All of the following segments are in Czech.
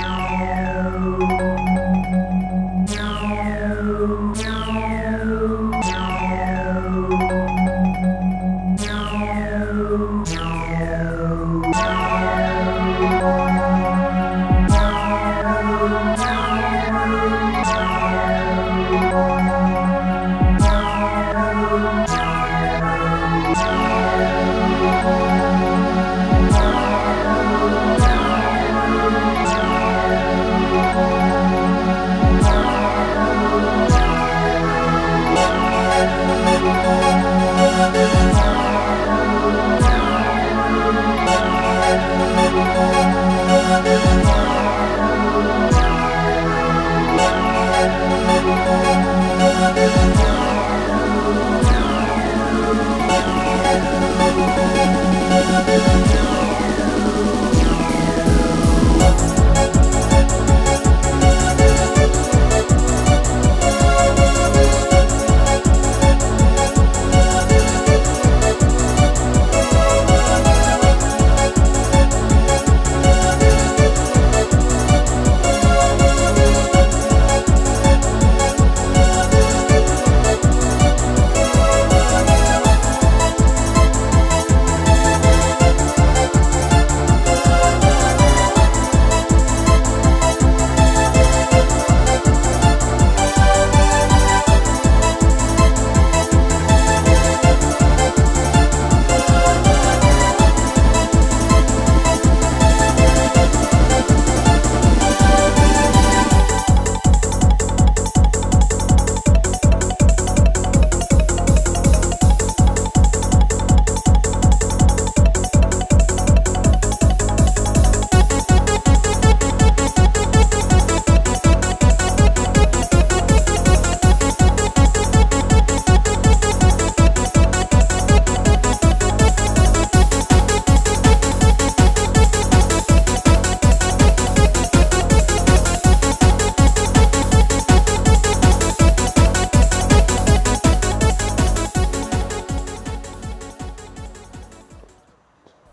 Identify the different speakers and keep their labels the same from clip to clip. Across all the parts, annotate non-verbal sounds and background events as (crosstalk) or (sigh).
Speaker 1: Música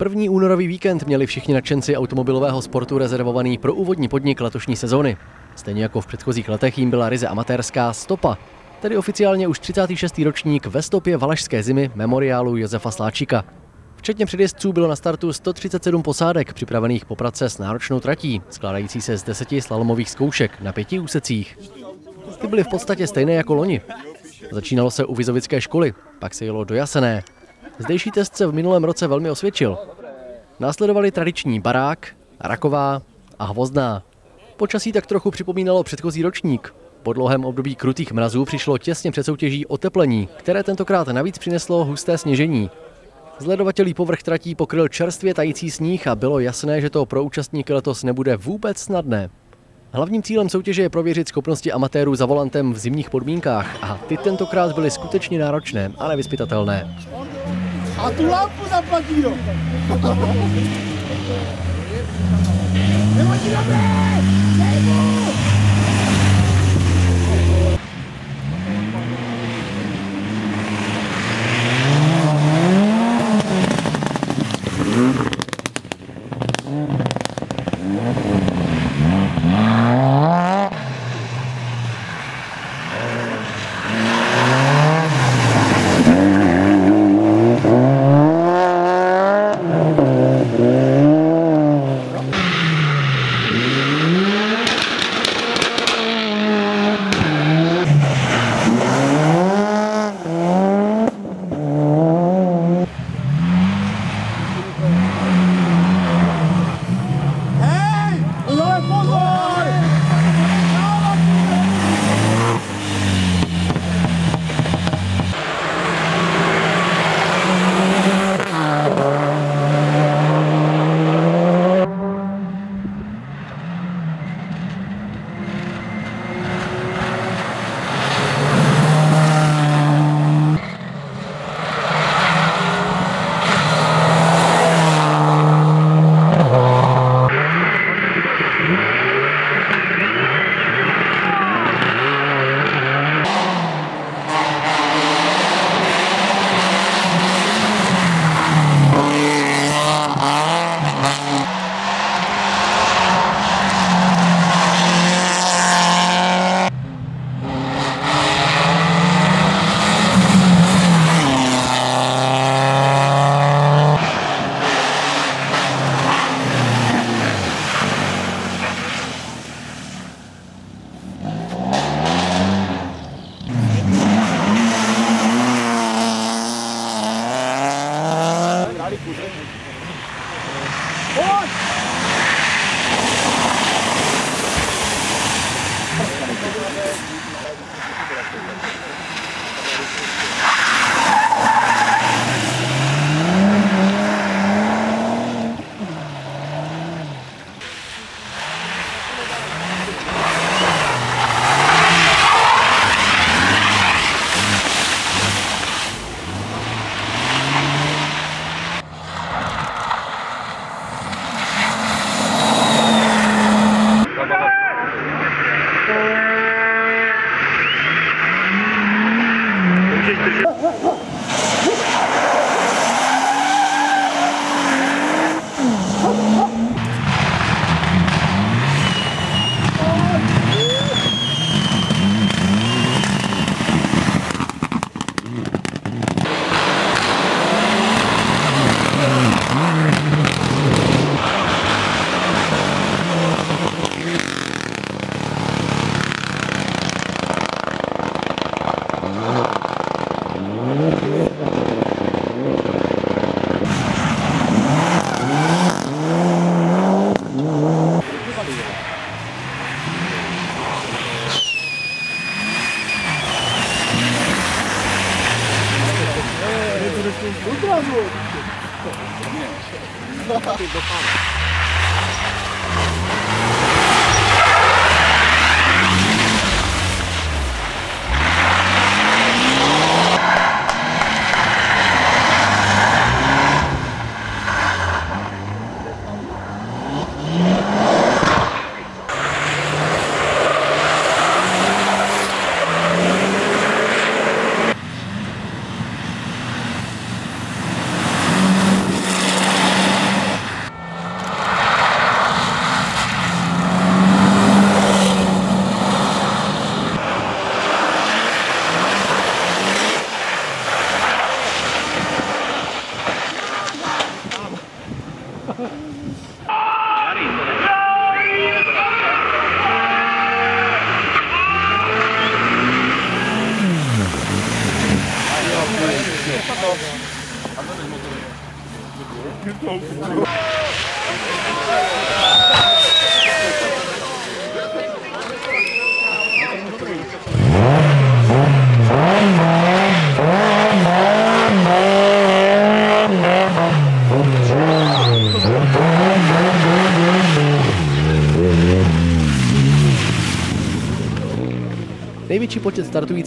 Speaker 1: První únorový víkend měli všichni nadšenci automobilového sportu rezervovaný pro úvodní podnik letošní sezóny. Stejně jako v předchozích letech jim byla ryze amatérská stopa, tedy oficiálně už 36. ročník ve stopě Valašské zimy memoriálu Josefa Sláčika. Včetně předjezdců bylo na startu 137 posádek připravených po prace s náročnou tratí, skládající se z deseti slalomových zkoušek na pěti úsecích. Ty byly v podstatě stejné jako loni. Začínalo se u Vizovické školy, pak se jelo do Jasené, Zdejší test se v minulém roce velmi osvědčil. Následovali tradiční barák, raková a hvozdná. Počasí tak trochu připomínalo předchozí ročník. Po dlouhém období krutých mrazů přišlo těsně před soutěží oteplení, které tentokrát navíc přineslo husté sněžení. Zledovatelý povrch tratí pokryl čerstvě tající sníh a bylo jasné, že to pro účastníky letos nebude vůbec snadné. Hlavním cílem soutěže je prověřit schopnosti amatérů za volantem v zimních podmínkách a ty tentokrát byly skutečně náročné a nevyspytatelné. A tu lampu sampai kilo. Lewat kilo,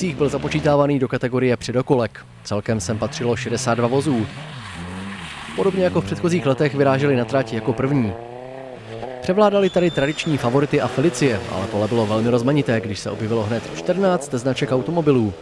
Speaker 1: startujících byl započítávaný do kategorie předokolek. Celkem sem patřilo 62 vozů. Podobně jako v předchozích letech vyráželi na trať jako první. Převládali tady tradiční favority a Felicie, ale pole bylo velmi rozmanité, když se objevilo hned 14 značek automobilů.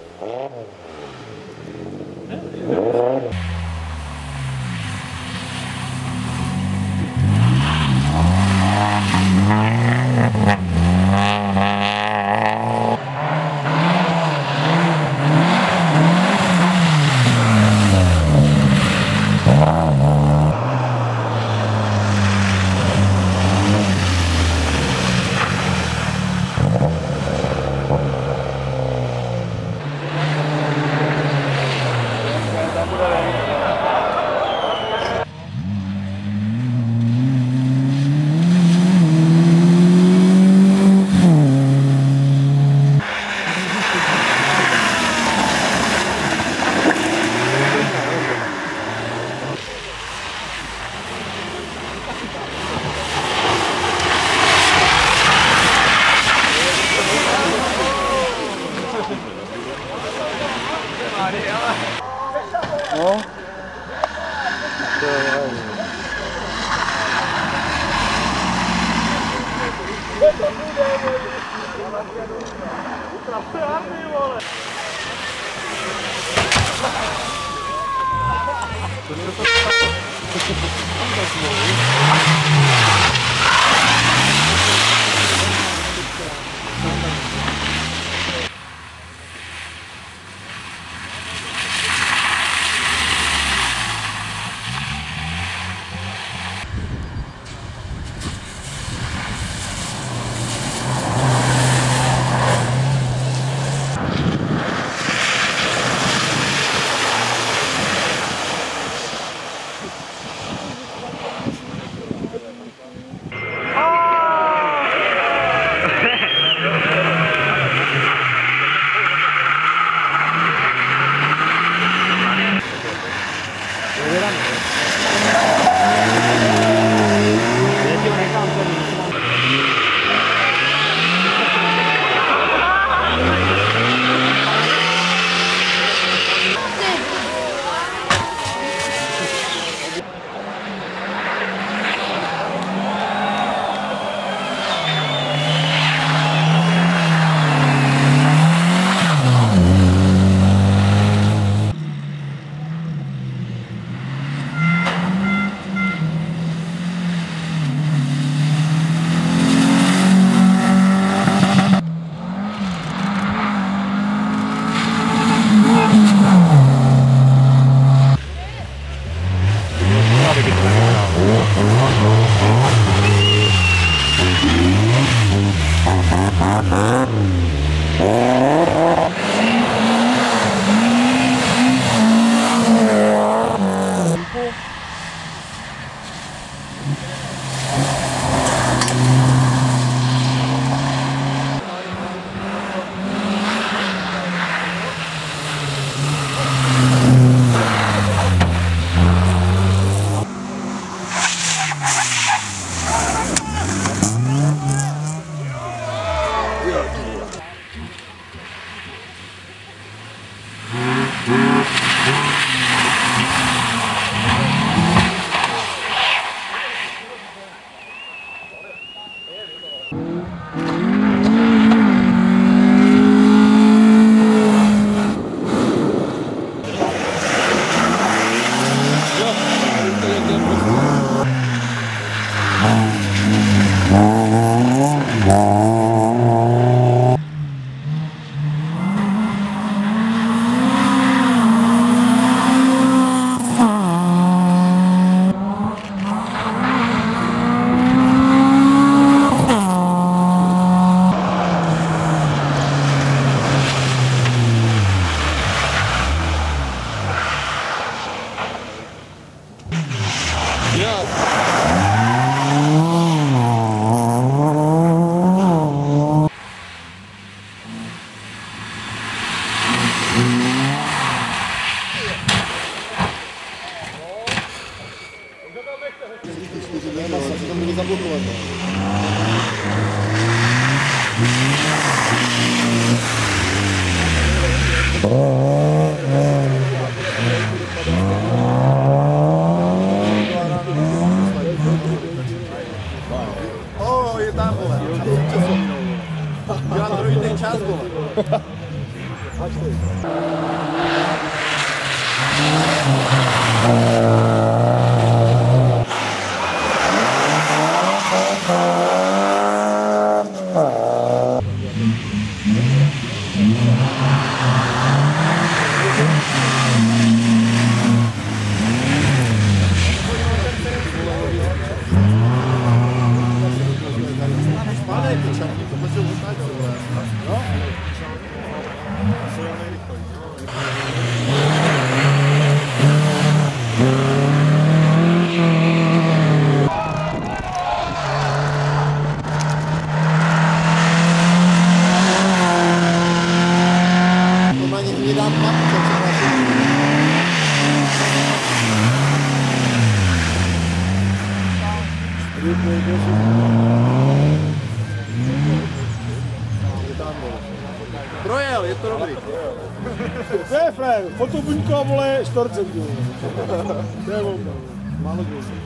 Speaker 2: Vole,
Speaker 3: štorcem, ty vole. To je volba. Málo kdo.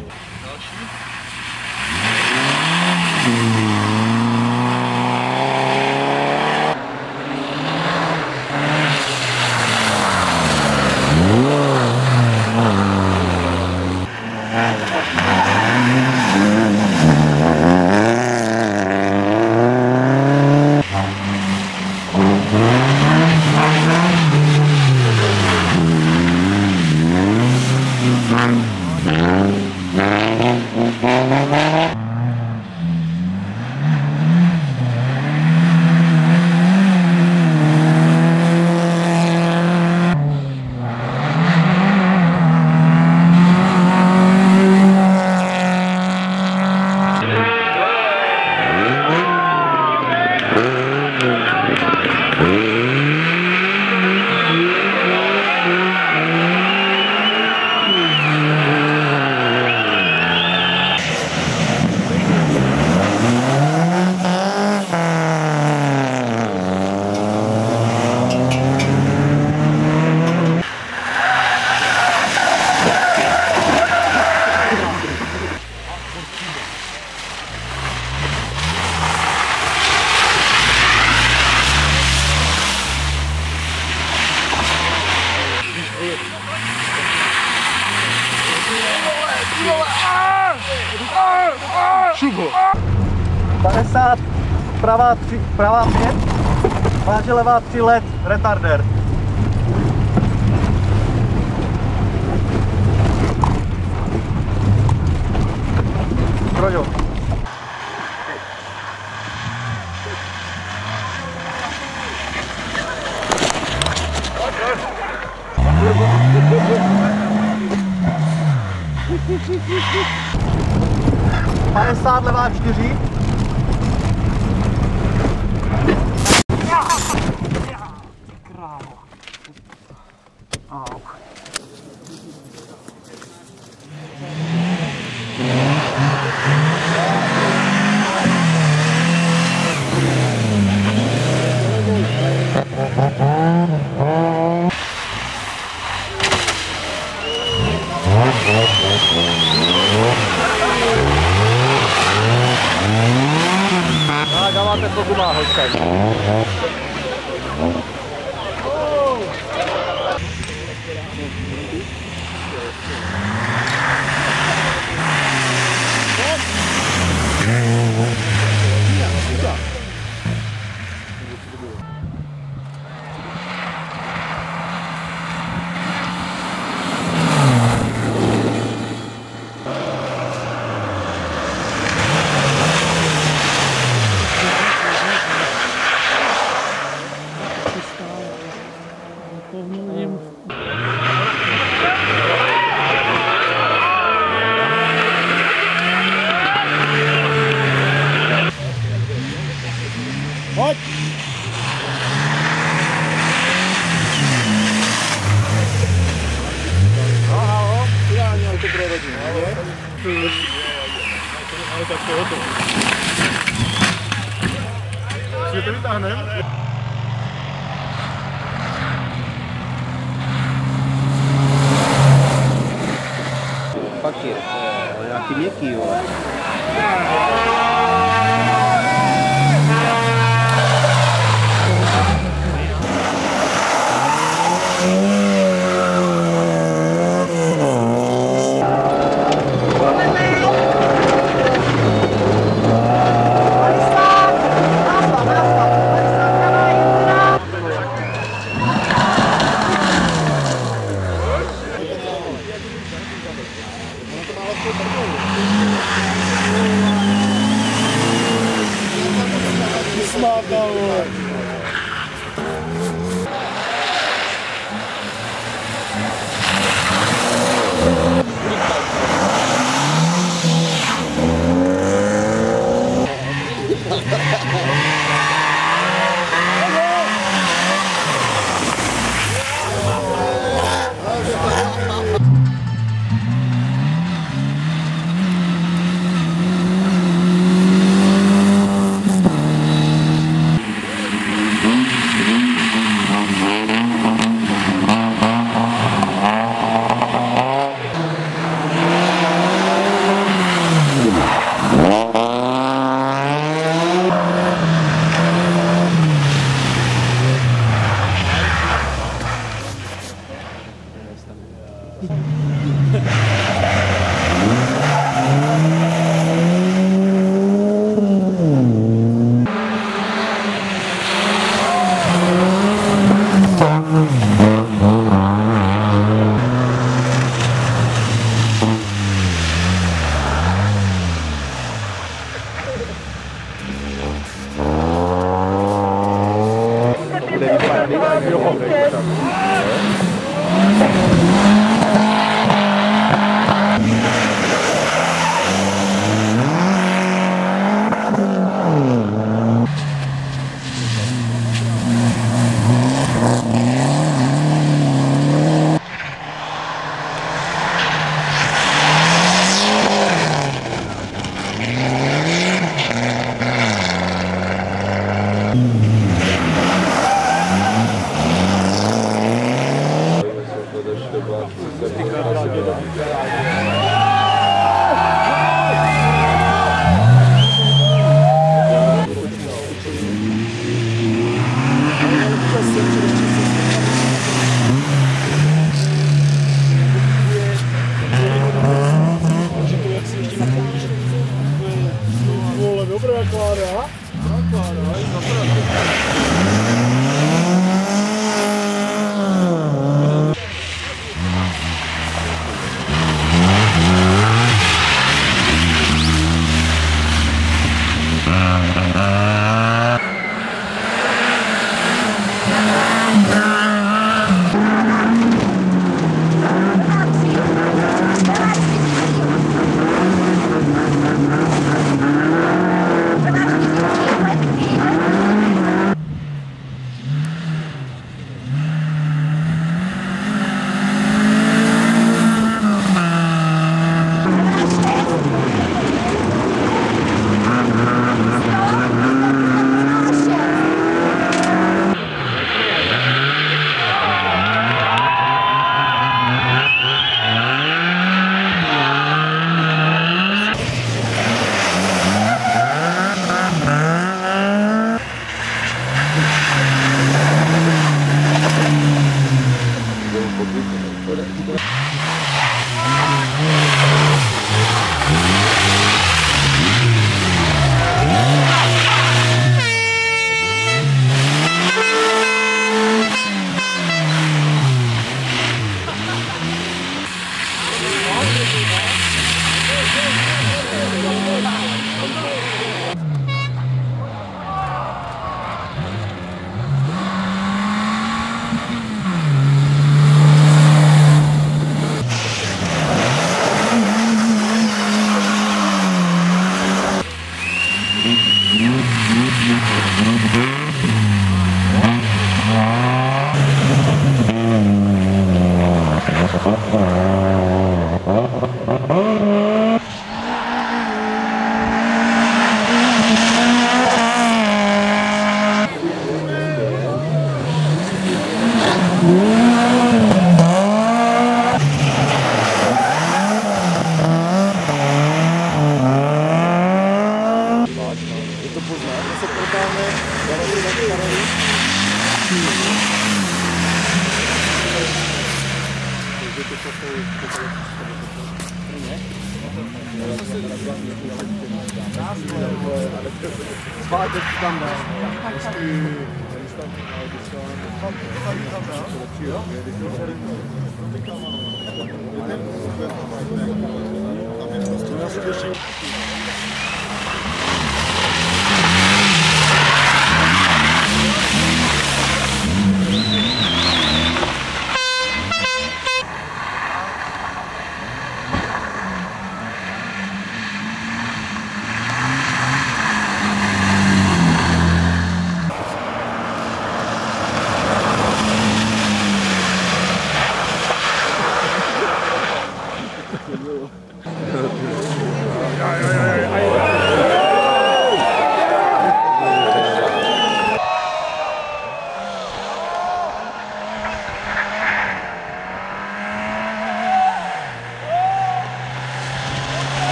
Speaker 4: Pravá 3, pravá 5, váže levá 3 let, retarder.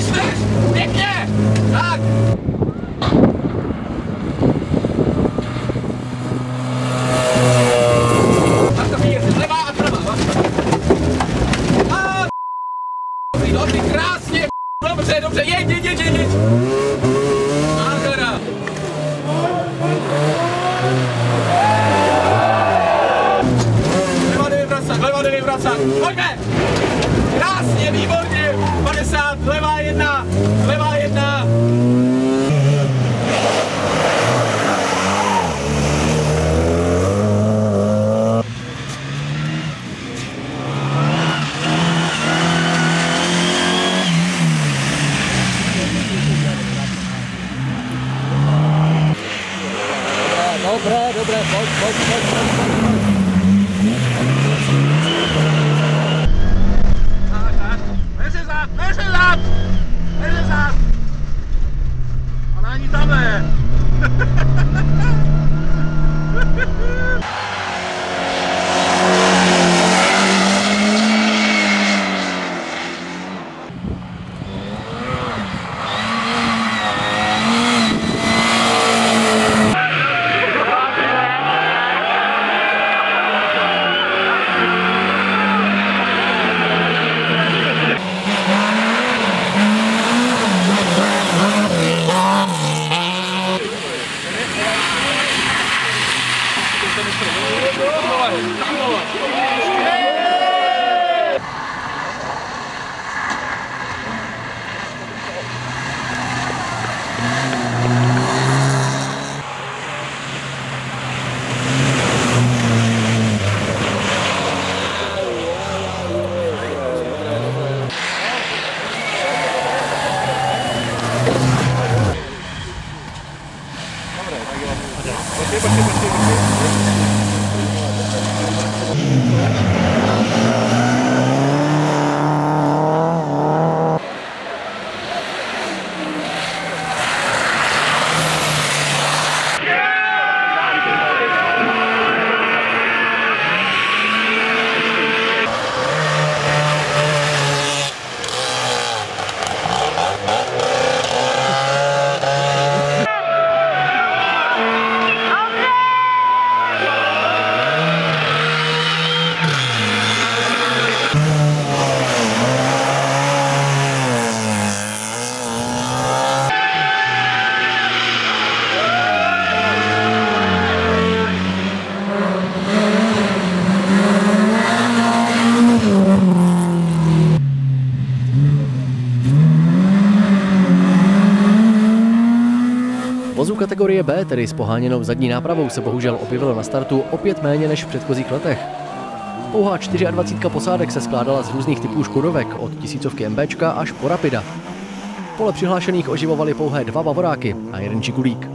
Speaker 5: is
Speaker 1: this? Kategorie B, tedy s poháněnou zadní nápravou, se bohužel objevilo na startu opět méně než v předchozích letech. Pouhá 24 posádek se skládala z různých typů škodovek, od tisícovky MBčka až po Rapida. Pole přihlášených oživovali pouhé dva Bavoráky a jeden Čigulík.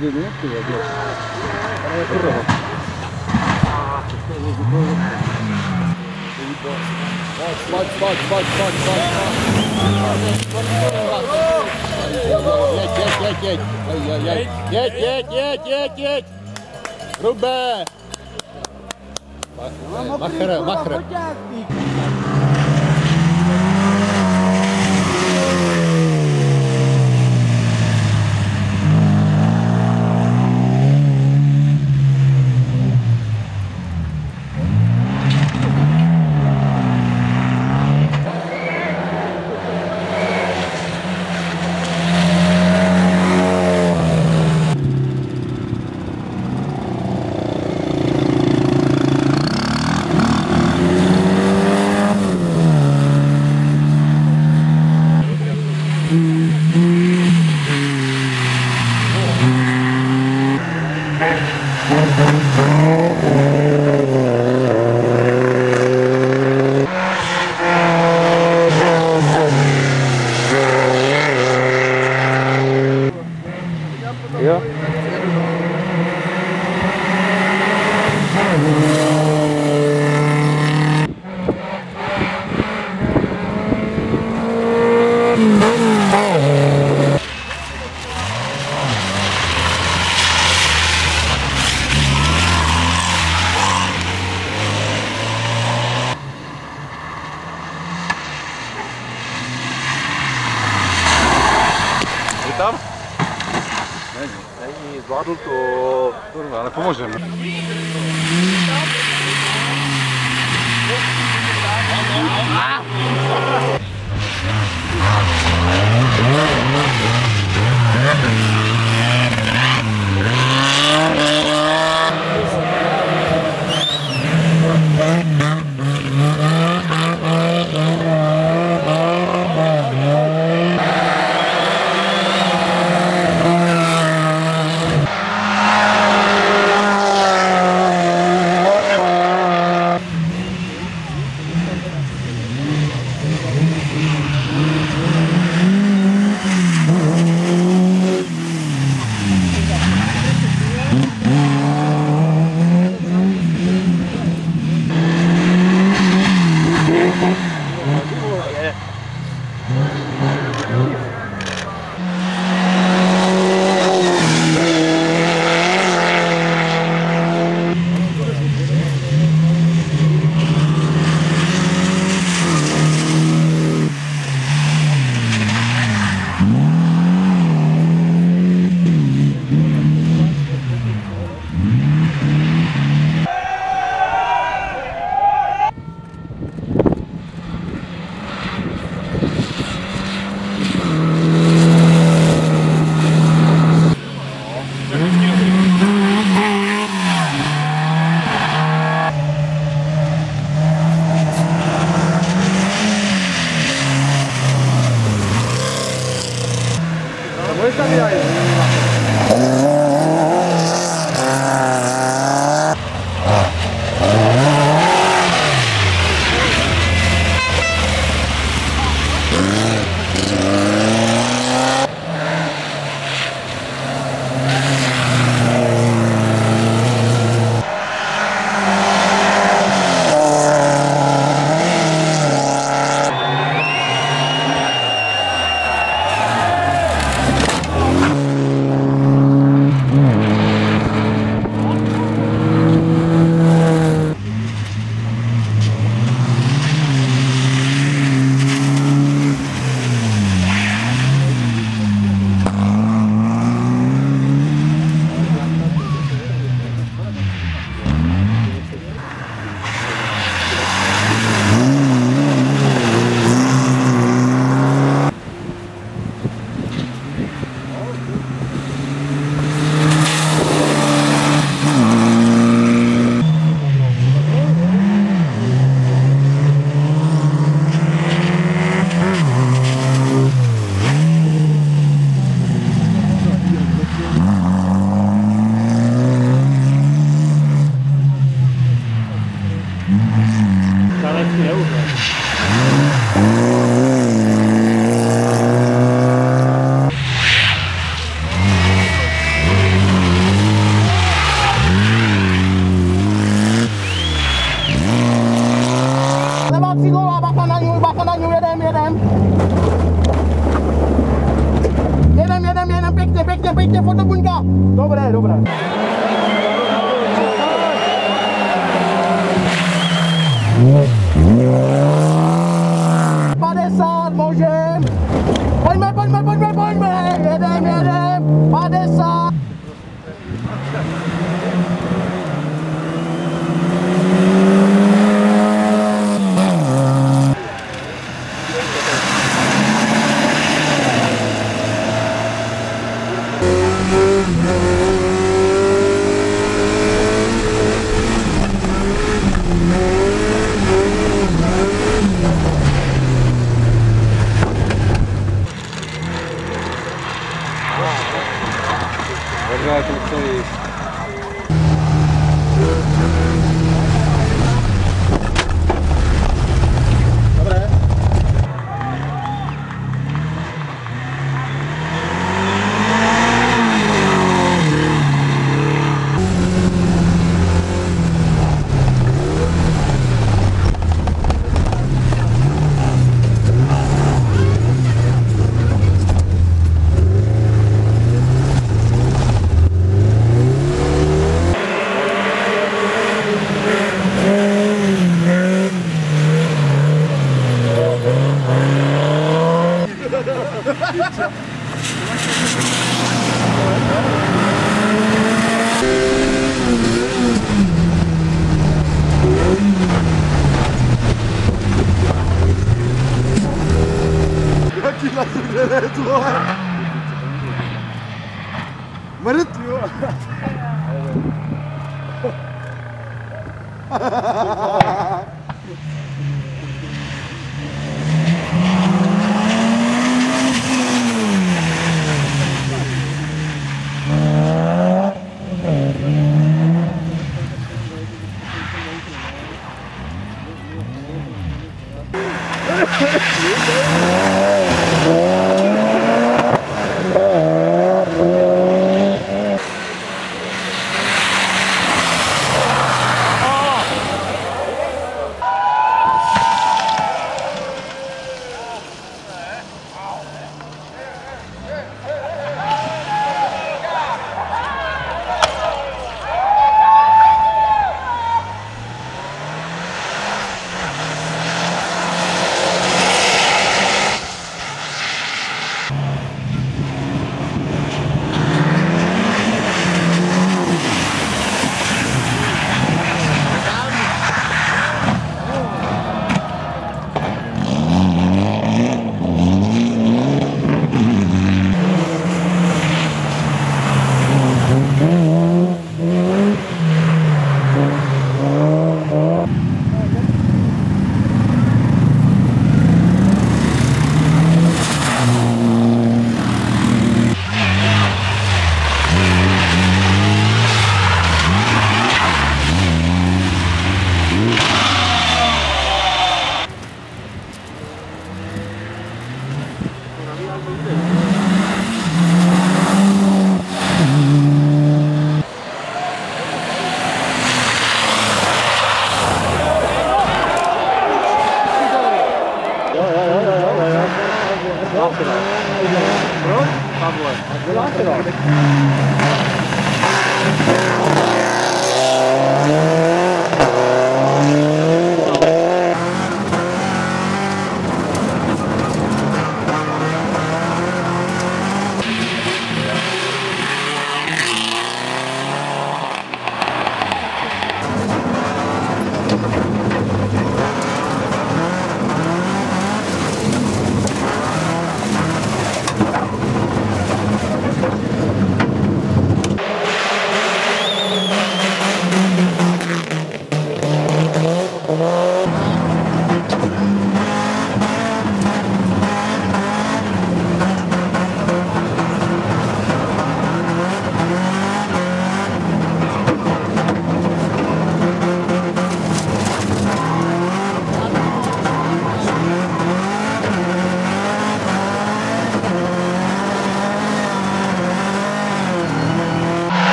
Speaker 3: воде нет, ты Спать, спать, спать,
Speaker 4: спать, спать. Едь, едь,
Speaker 6: едь, едь, едь, едь, едь, едь. Рубе. Махра, махра.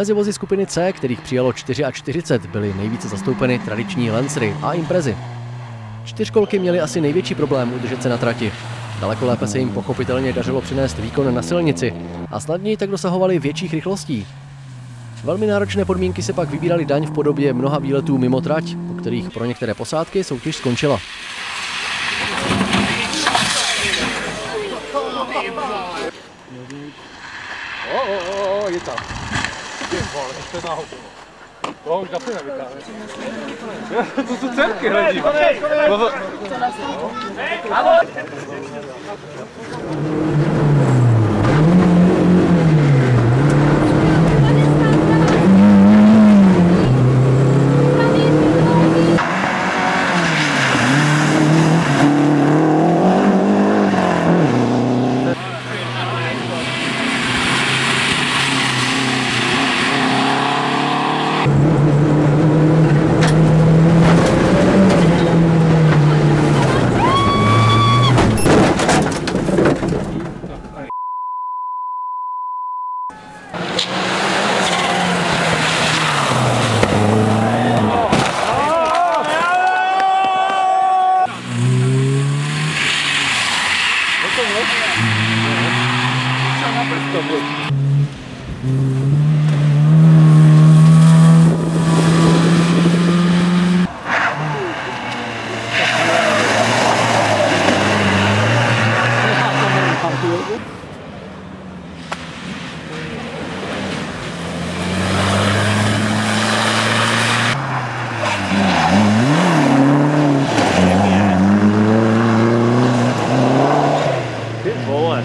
Speaker 1: Mezi vozy skupiny C, kterých přijalo 44, byly nejvíce zastoupeny tradiční Lancery a Imprezy. Čtyřkolky měly asi největší problém udržet se na trati. Daleko lépe se jim pochopitelně dařilo přinést výkon na silnici a snadněji tak dosahovali větších rychlostí. Velmi náročné podmínky se pak vybírali daň v podobě mnoha výletů mimo trať, po kterých pro některé posádky soutěž skončila
Speaker 4: vole,
Speaker 1: to už zase nevytáhne. (laughs) To jsou cerky hledí. Konec, no konec! one.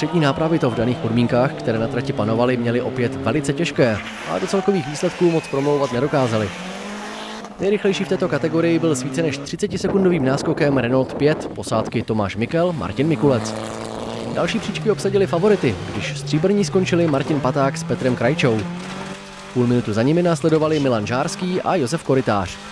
Speaker 1: Přední nápravy to v daných podmínkách, které na trati panovaly, měly opět velice těžké, ale do celkových výsledků moc promlouvat nedokázali. Nejrychlejší v této kategorii byl s více než 30-sekundovým náskokem Renault 5 posádky Tomáš Mikel, Martin Mikulec. Další příčky obsadili favority, když stříbrní skončili Martin Paták s Petrem Krajčou. Půl minutu za nimi následovali Milan Žárský a Josef Koritář.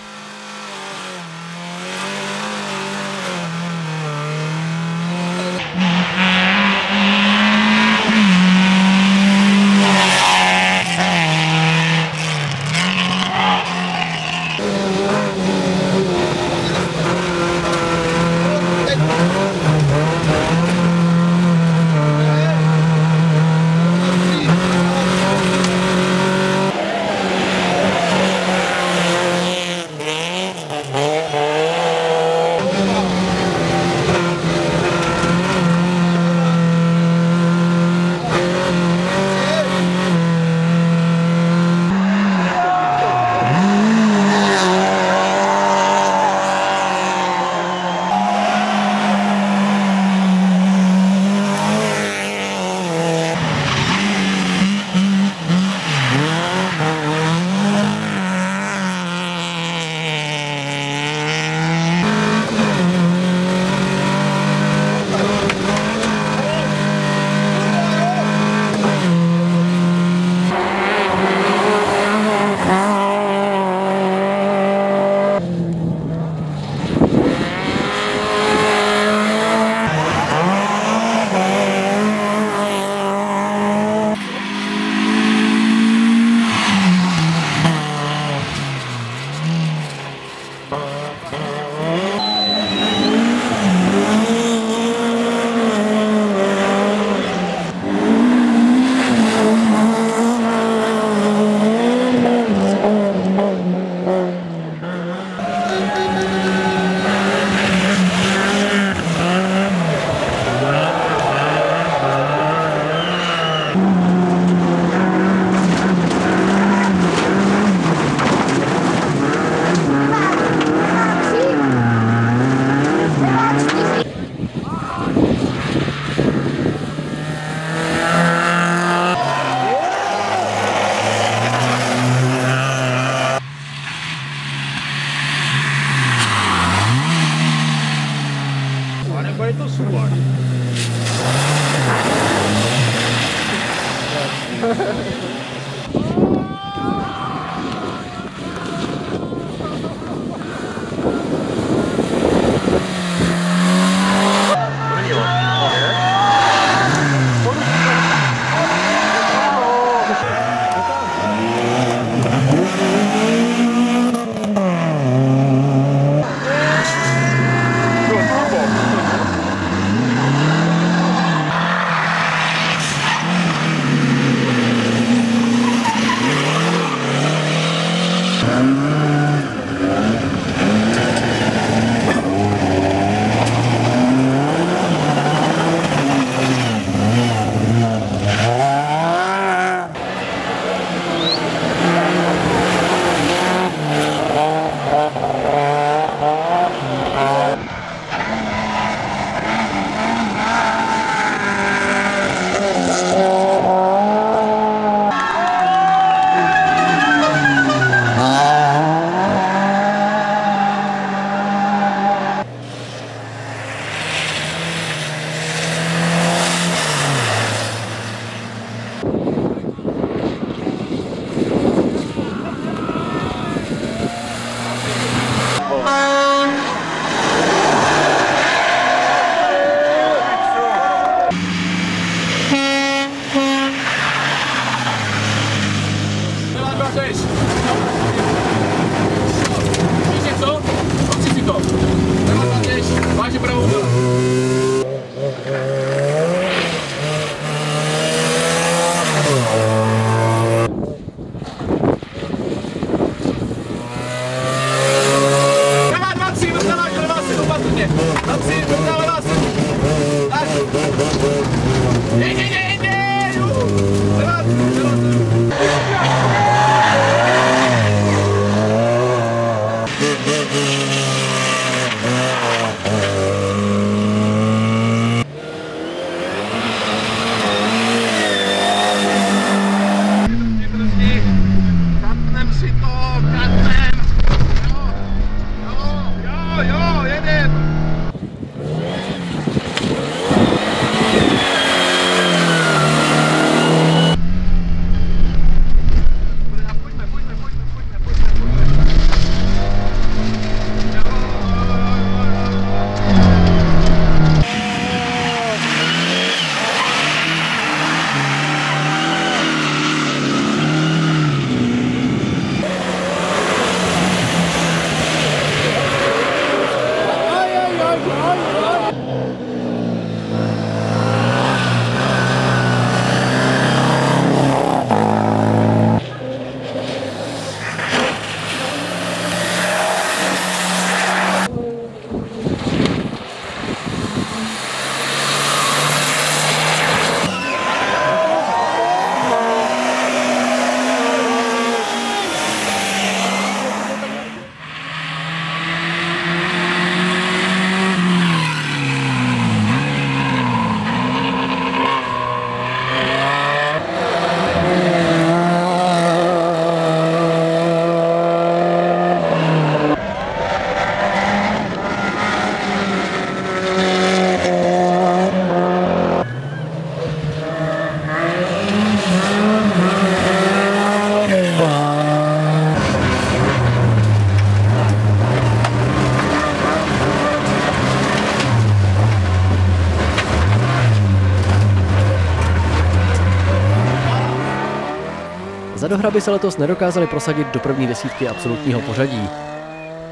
Speaker 1: Dohraby se letos nedokázali prosadit do první desítky absolutního pořadí.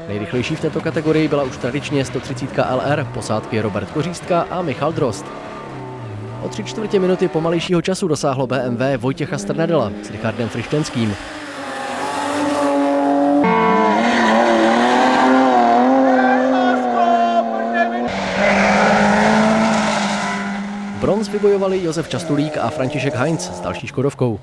Speaker 1: Nejrychlejší v této kategorii byla už tradičně 130 LR, posádky Robert Kořístka a Michal Drost. O tři čtvrtě minuty pomalejšího času dosáhlo BMW Vojtěcha Strnadela s Richardem Frištenským. Bronz vybojovali Josef Častulík a František Heinz s další Škodovkou.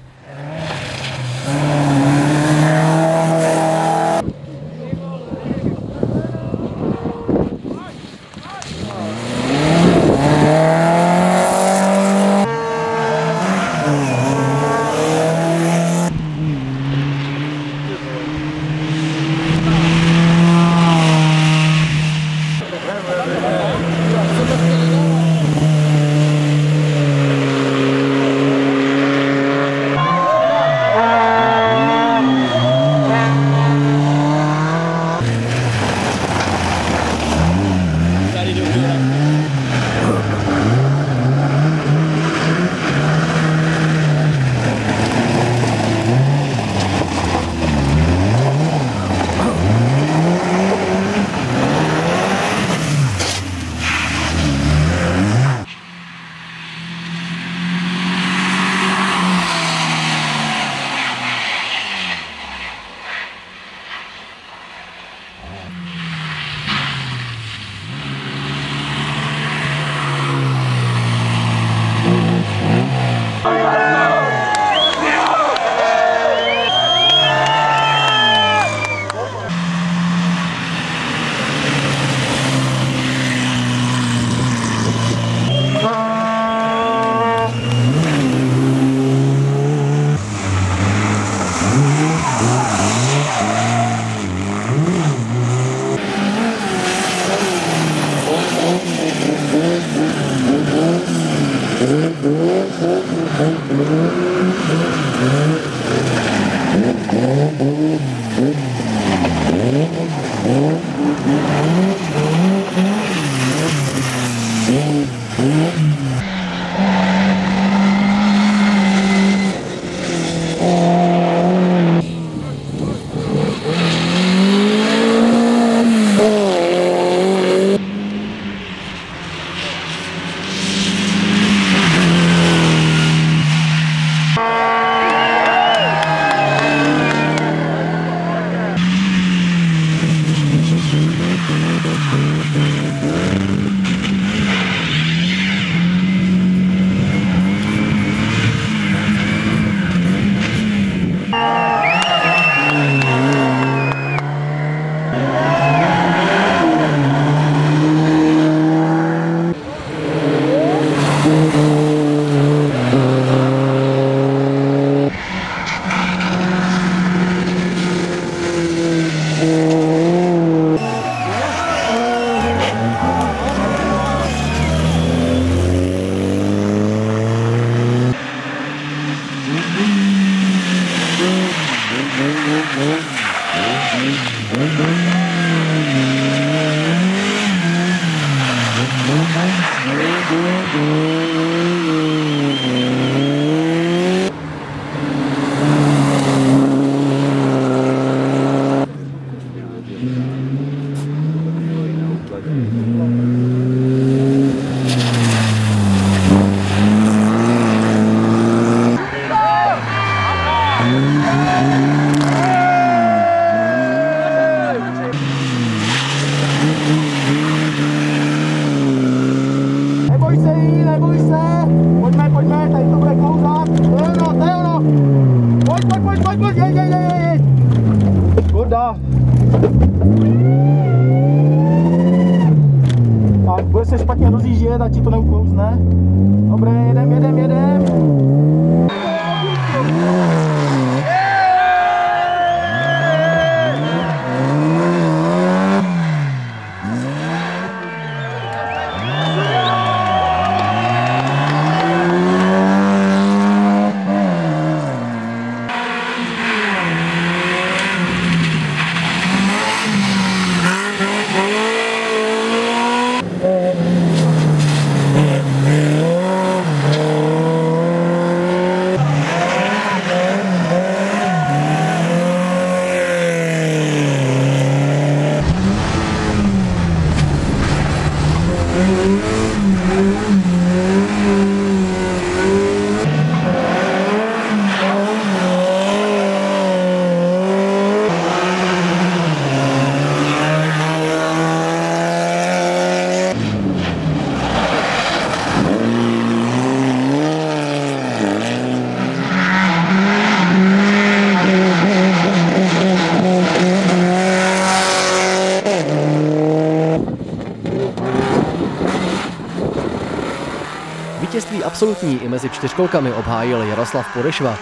Speaker 1: I mezi čtyřkolkami obhájil Jaroslav Podešva.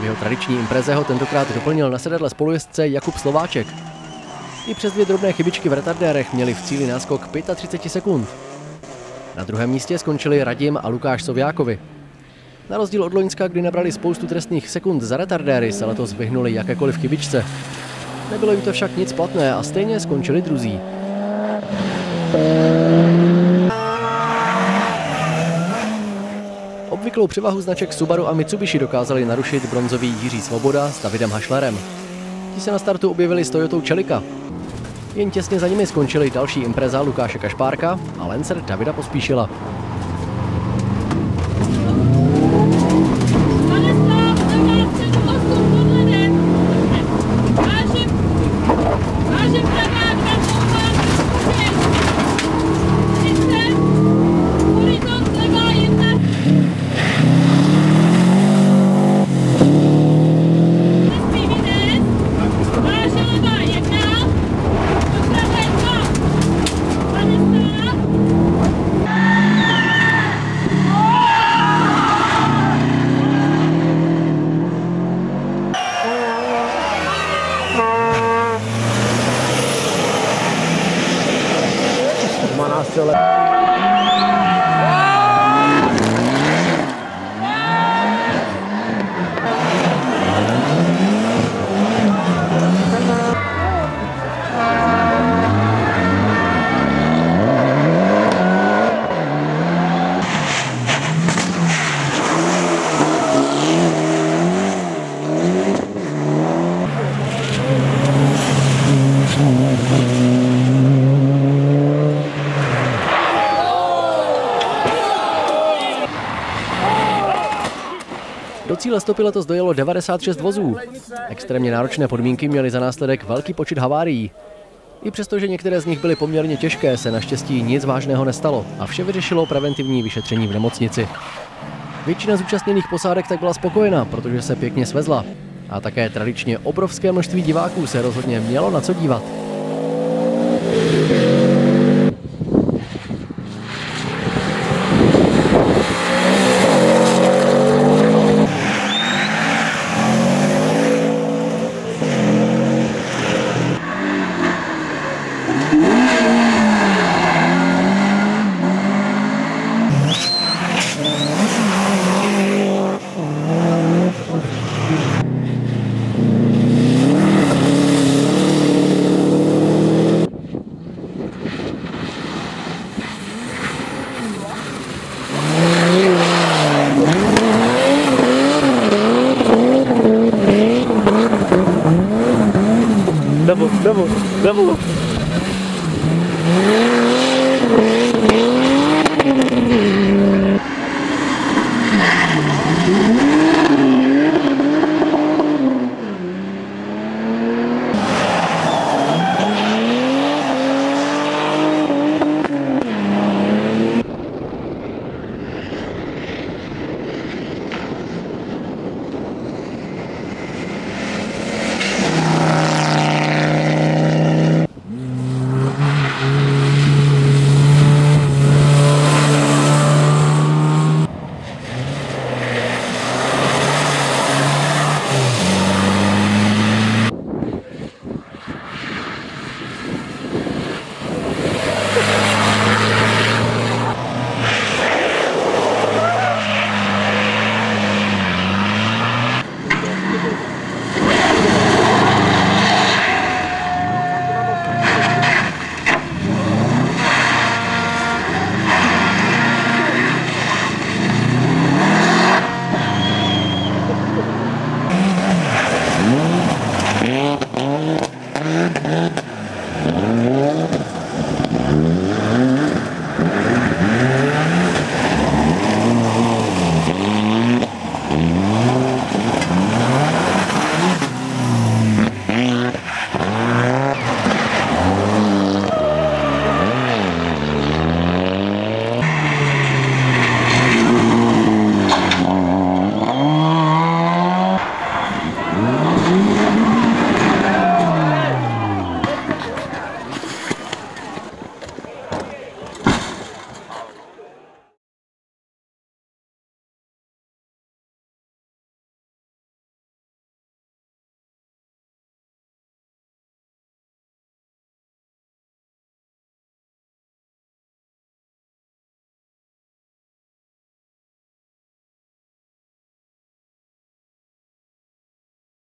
Speaker 1: V jeho tradiční impreze ho tentokrát doplnil na sedadle spolujezdce Jakub Slováček. I přes dvě drobné chybičky v retardérech měli v cíli náskok 35 sekund. Na druhém místě skončili Radim a Lukáš Sověákovi. Na rozdíl od Loňska, kdy nabrali spoustu trestných sekund za retardéry, se letos vyhnuli jakékoliv chybičce. Nebylo jim to však nic platné a stejně skončili druzí. Obvyklou převahu značek Subaru a Mitsubishi dokázali narušit bronzový Jiří Svoboda s Davidem Hašlerem. Ti se na startu objevili s Toyotou Čelika. Jen těsně za nimi skončili další impreza Lukáše Kašpárka a Lancer Davida Pospíšila. Cíle stopy letos dojelo 96 vozů. Extrémně náročné podmínky měly za následek velký počet havárií. I přesto, že některé z nich byly poměrně těžké, se naštěstí nic vážného nestalo a vše vyřešilo preventivní vyšetření v nemocnici. Většina zúčastněných posádek tak byla spokojena, protože se pěkně svezla. A také tradičně obrovské množství diváků se rozhodně mělo na co dívat.